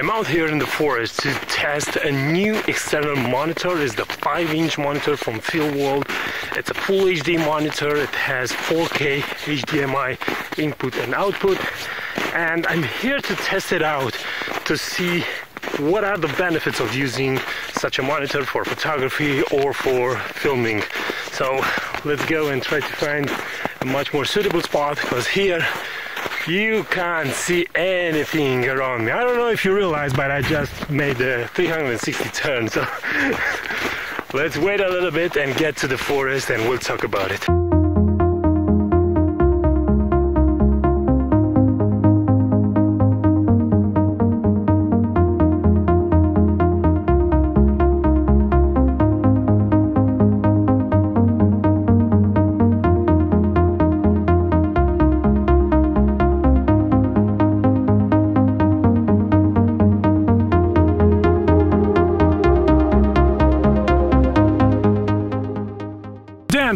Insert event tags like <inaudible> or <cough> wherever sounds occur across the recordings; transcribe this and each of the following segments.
I'm out here in the forest to test a new external monitor. It's the 5-inch monitor from Feelworld. It's a full HD monitor. It has 4K HDMI input and output. And I'm here to test it out to see what are the benefits of using such a monitor for photography or for filming. So let's go and try to find a much more suitable spot because here you can't see anything around me. I don't know if you realize, but I just made a 360 turn. So <laughs> let's wait a little bit and get to the forest and we'll talk about it.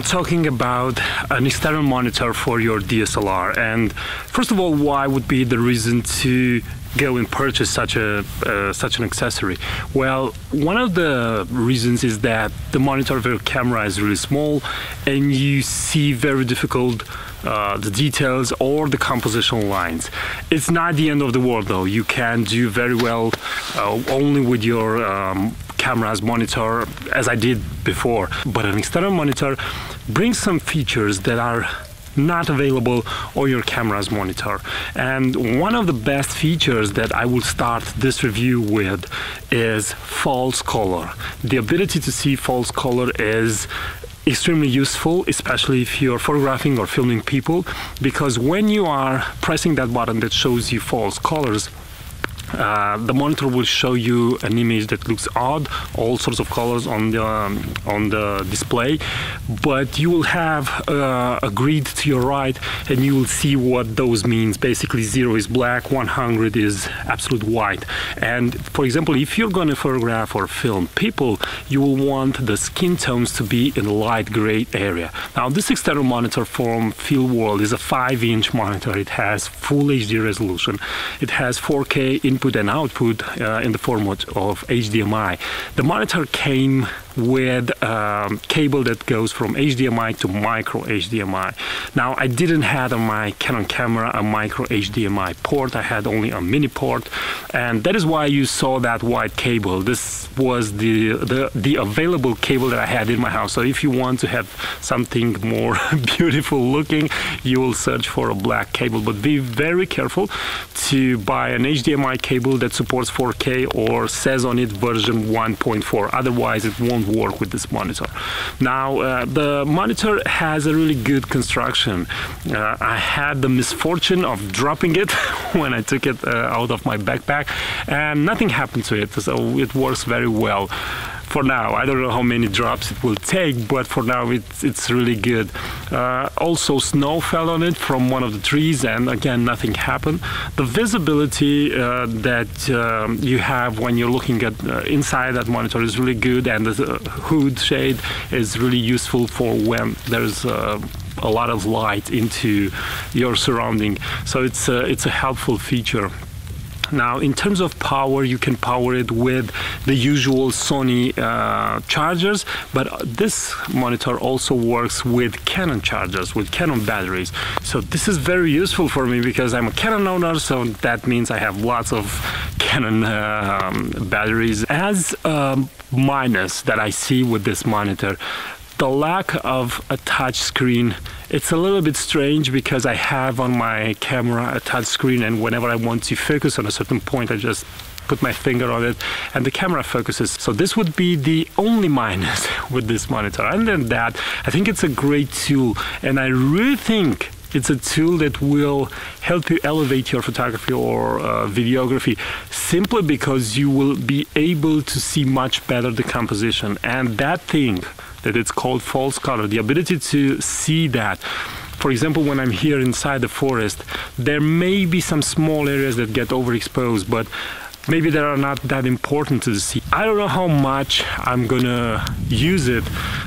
Talking about an external monitor for your DSLR. And first of all, why would be the reason to go and purchase such a uh, such an accessory? Well, one of the reasons is that the monitor of your camera is really small, and you see very difficult uh, the details or the compositional lines. It's not the end of the world though. You can do very well uh, only with your um, camera's monitor as I did before. But an external monitor brings some features that are not available on your camera's monitor. And one of the best features that I will start this review with is false color. The ability to see false color is extremely useful, especially if you're photographing or filming people, because when you are pressing that button that shows you false colors, uh, the monitor will show you an image that looks odd, all sorts of colors on the um, on the display, but you will have uh, a grid to your right, and you will see what those means. Basically, zero is black, 100 is absolute white. And for example, if you're going to photograph or film people, you will want the skin tones to be in a light gray area. Now, this external monitor from Feelworld is a 5-inch monitor. It has full HD resolution. It has 4K input input and output uh, in the format of HDMI. The monitor came with a um, cable that goes from HDMI to micro HDMI. Now I didn't have on my Canon camera a micro HDMI port, I had only a mini port and that is why you saw that white cable. This was the, the, the available cable that I had in my house. So if you want to have something more <laughs> beautiful looking, you will search for a black cable. But be very careful to buy an HDMI cable that supports 4K or says on it version 1.4. Otherwise it won't work with this monitor. Now, uh, the monitor has a really good construction. Uh, I had the misfortune of dropping it <laughs> when I took it uh, out of my backpack and nothing happened to it, so it works very well for now. I don't know how many drops it will take, but for now it's, it's really good. Uh, also snow fell on it from one of the trees and again nothing happened. The visibility uh, that um, you have when you're looking at uh, inside that monitor is really good and the hood shade is really useful for when there's uh, a lot of light into your surrounding. So it's a, it's a helpful feature. Now, in terms of power, you can power it with the usual Sony uh, chargers, but this monitor also works with Canon chargers, with Canon batteries. So this is very useful for me because I'm a Canon owner, so that means I have lots of Canon uh, batteries. As minus that I see with this monitor, the lack of a touch screen it's a little bit strange because I have on my camera a touch screen and whenever I want to focus on a certain point I just put my finger on it and the camera focuses. So this would be the only minus <laughs> with this monitor. Other than that, I think it's a great tool and I really think it's a tool that will help you elevate your photography or uh, videography simply because you will be able to see much better the composition and that thing that it's called false color, the ability to see that. For example, when I'm here inside the forest, there may be some small areas that get overexposed, but maybe they are not that important to see. I don't know how much I'm gonna use it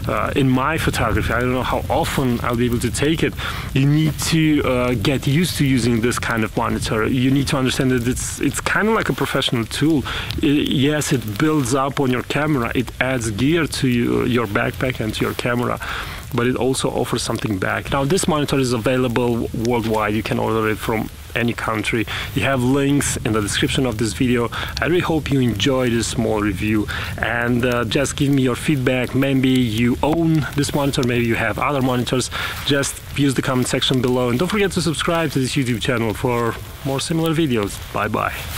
uh, in my photography. I don't know how often I'll be able to take it. You need to uh, get used to using this kind of monitor. You need to understand that it's it's kind of like a professional tool. It, yes, it builds up on your camera. It adds gear to you, your backpack and to your camera but it also offers something back. Now, this monitor is available worldwide. You can order it from any country. You have links in the description of this video. I really hope you enjoy this small review and uh, just give me your feedback. Maybe you own this monitor, maybe you have other monitors. Just use the comment section below and don't forget to subscribe to this YouTube channel for more similar videos. Bye bye.